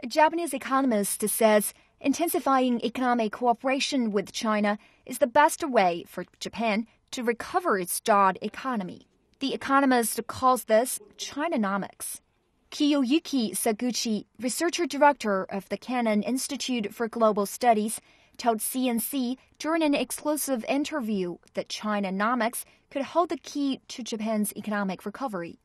A Japanese economist says intensifying economic cooperation with China is the best way for Japan to recover its stalled economy. The economist calls this Chinanomics. Kiyoyuki Seguchi, researcher director of the Canon Institute for Global Studies, told CNC during an exclusive interview that Chinanomics could hold the key to Japan's economic recovery.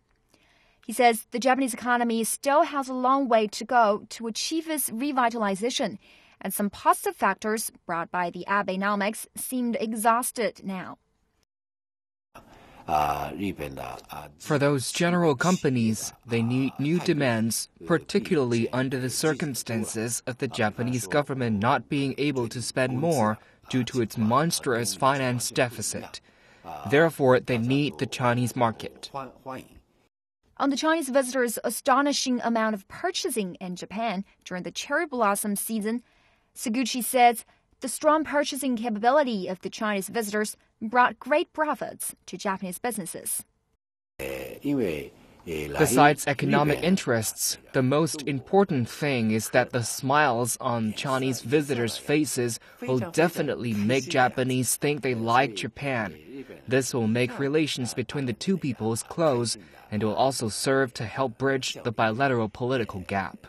He says the Japanese economy still has a long way to go to achieve its revitalization, and some positive factors brought by the Abenomics seemed exhausted now. For those general companies, they need new demands, particularly under the circumstances of the Japanese government not being able to spend more due to its monstrous finance deficit. Therefore, they need the Chinese market. On the Chinese visitors' astonishing amount of purchasing in Japan during the cherry blossom season, Seguchi says the strong purchasing capability of the Chinese visitors brought great profits to Japanese businesses. Besides economic interests, the most important thing is that the smiles on Chinese visitors' faces will definitely make Japanese think they like Japan. This will make relations between the two peoples close and will also serve to help bridge the bilateral political gap.